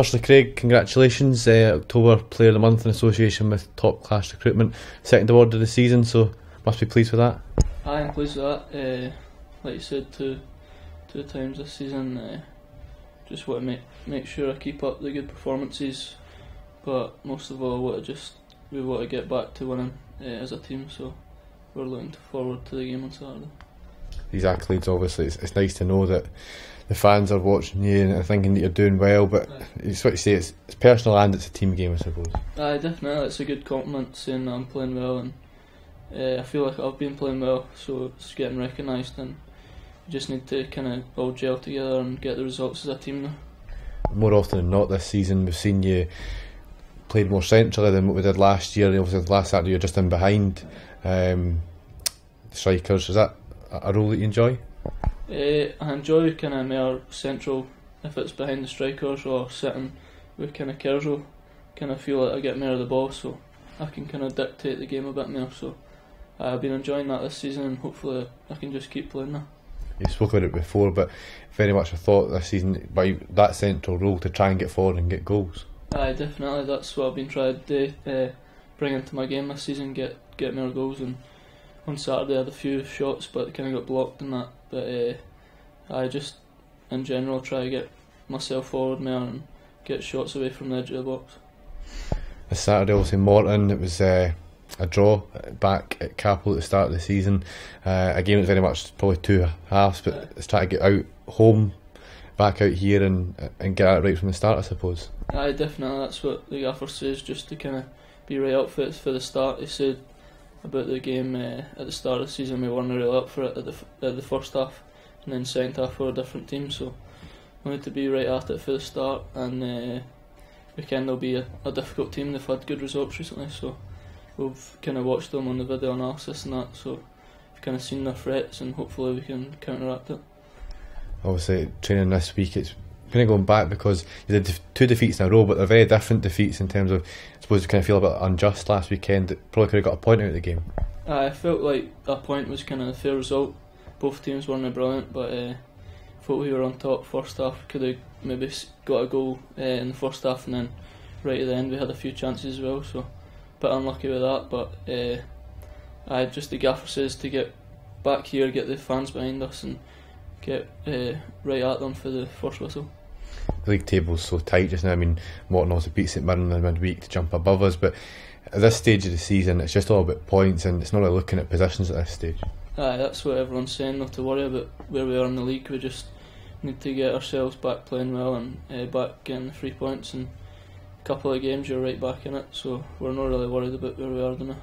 firstly, Craig, congratulations. Uh, October Player of the Month in association with Top Class Recruitment, second award of the season, so must be pleased with that. I'm pleased with that. Uh, like you said, two two times this season. Uh, just want to make make sure I keep up the good performances, but most of all, I want to just we want to get back to winning uh, as a team. So we're looking forward to the game on Saturday. These accolades, obviously, it's, it's nice to know that the fans are watching you and are thinking that you're doing well. But it's what you say, it's, it's personal and it's a team game, I suppose. Aye, definitely, it's a good compliment saying that I'm playing well, and uh, I feel like I've been playing well, so it's getting recognised, and we just need to kind of all gel together and get the results as a team now. More often than not, this season we've seen you played more centrally than what we did last year. And obviously, last Saturday you're just in behind um, strikers. Is that a role that you enjoy? Uh, I enjoy kind of more central if it's behind the strikers or sitting with kind of Kershaw. Kind of feel like I get more of the ball, so I can kind of dictate the game a bit more. So I've been enjoying that this season, and hopefully I can just keep playing that. You spoke about it before, but very much a thought this season by that central role to try and get forward and get goals. Aye, definitely. That's what I've been trying to do, uh, bring into my game this season, get get more goals. And on Saturday I had a few shots, but kind of got blocked in that. But uh, I just, in general, try to get myself forward more and get shots away from the edge of the box. This Saturday, obviously Morton, it was uh, a draw back at Cappielow at the start of the season. Uh, a game that's very much probably two halves, but it's trying to get out home, back out here, and and get out right from the start, I suppose. Aye, definitely. That's what the gaffer says, just to kind of be right up for it for the start. He said about the game uh, at the start of the season, we weren't really up for it at the at the first half, and then second half for a different team. So we need to be right at it for the start, and uh, weekend will be a, a difficult team. They've had good results recently, so we've kind of watched them on the video analysis and that. So we've kind of seen their threats, and hopefully we can counteract it. Obviously, training this week it's kind of going back because you did two defeats in a row, but they're very different defeats in terms of. I suppose you kind of feel a bit unjust last weekend. Probably could have got a point out of the game. I felt like a point was kind of a fair result. Both teams weren't brilliant, but uh, thought we were on top first half. Could have maybe got a goal uh, in the first half, and then right at the end we had a few chances as well. So, a bit unlucky with that. But uh, I just the gaffer says to get back here, get the fans behind us, and get uh, right at them for the first whistle the league table's so tight just now. I mean, Morton also beat St Mirren in the midweek to jump above us, but at this stage of the season, it's just all about points and it's not really looking at positions at this stage. Aye, that's what everyone's saying, not to worry about where we are in the league. We just need to get ourselves back playing well and uh, back getting the three points. And a couple of games, you're right back in it, so we're not really worried about where we are now.